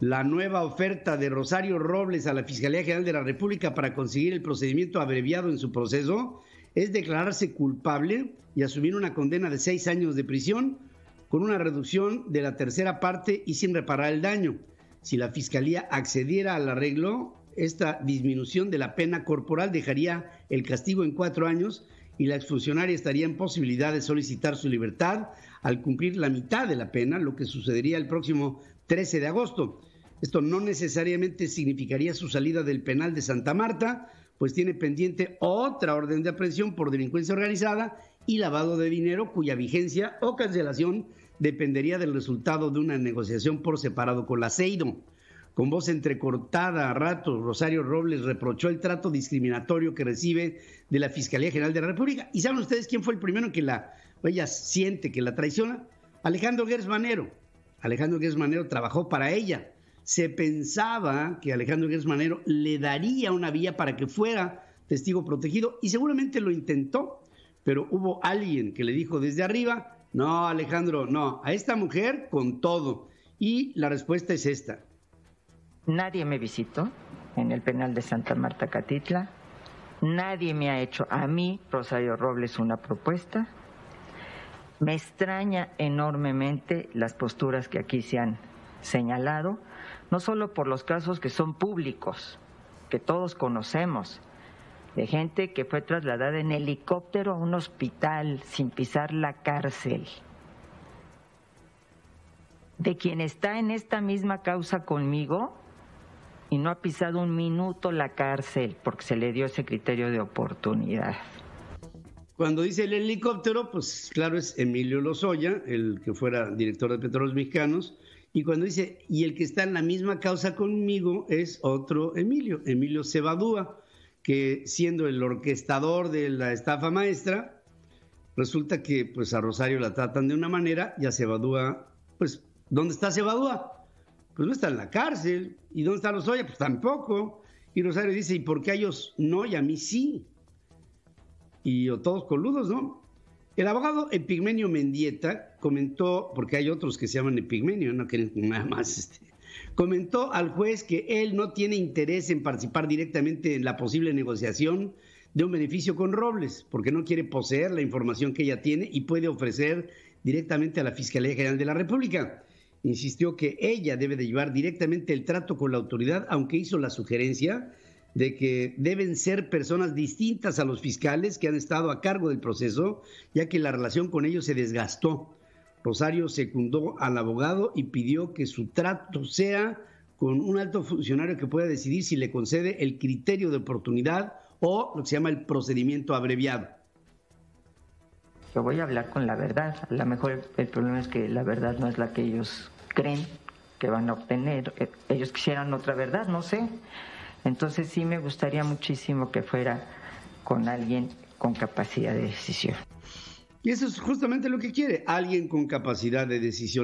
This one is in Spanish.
la nueva oferta de Rosario Robles a la Fiscalía General de la República para conseguir el procedimiento abreviado en su proceso es declararse culpable y asumir una condena de seis años de prisión con una reducción de la tercera parte y sin reparar el daño. Si la Fiscalía accediera al arreglo, esta disminución de la pena corporal dejaría el castigo en cuatro años y la exfuncionaria estaría en posibilidad de solicitar su libertad al cumplir la mitad de la pena, lo que sucedería el próximo 13 de agosto. Esto no necesariamente significaría su salida del penal de Santa Marta, pues tiene pendiente otra orden de aprehensión por delincuencia organizada y lavado de dinero cuya vigencia o cancelación dependería del resultado de una negociación por separado con la CEIDO. Con voz entrecortada a ratos, Rosario Robles reprochó el trato discriminatorio que recibe de la Fiscalía General de la República. ¿Y saben ustedes quién fue el primero que la, ella siente que la traiciona? Alejandro Gersmanero. Alejandro Gersmanero trabajó para ella. Se pensaba que Alejandro Gersmanero le daría una vía para que fuera testigo protegido y seguramente lo intentó, pero hubo alguien que le dijo desde arriba, no, Alejandro, no, a esta mujer con todo. Y la respuesta es esta. Nadie me visitó en el penal de Santa Marta Catitla. Nadie me ha hecho a mí, Rosario Robles, una propuesta. Me extraña enormemente las posturas que aquí se han señalado, no solo por los casos que son públicos, que todos conocemos, de gente que fue trasladada en helicóptero a un hospital sin pisar la cárcel, de quien está en esta misma causa conmigo y no ha pisado un minuto la cárcel porque se le dio ese criterio de oportunidad. Cuando dice el helicóptero, pues claro, es Emilio Lozoya, el que fuera director de Petróleos Mexicanos, y cuando dice, y el que está en la misma causa conmigo es otro Emilio, Emilio Cebadúa, que siendo el orquestador de la estafa maestra, resulta que pues a Rosario la tratan de una manera y a pues, ¿dónde está Cebadúa? Pues no está en la cárcel. ¿Y dónde está Lozoya? Pues tampoco. Y Rosario dice, ¿y por qué a ellos no y a mí sí? y todos coludos, ¿no? El abogado Epigmenio Mendieta comentó, porque hay otros que se llaman Epigmenio, no quieren nada más, este, comentó al juez que él no tiene interés en participar directamente en la posible negociación de un beneficio con Robles, porque no quiere poseer la información que ella tiene y puede ofrecer directamente a la Fiscalía General de la República. Insistió que ella debe de llevar directamente el trato con la autoridad, aunque hizo la sugerencia de que deben ser personas distintas a los fiscales que han estado a cargo del proceso, ya que la relación con ellos se desgastó. Rosario secundó al abogado y pidió que su trato sea con un alto funcionario que pueda decidir si le concede el criterio de oportunidad o lo que se llama el procedimiento abreviado. Yo voy a hablar con la verdad. A lo mejor el problema es que la verdad no es la que ellos creen que van a obtener. Ellos quisieran otra verdad, no sé. Entonces sí me gustaría muchísimo que fuera con alguien con capacidad de decisión. Y eso es justamente lo que quiere, alguien con capacidad de decisión.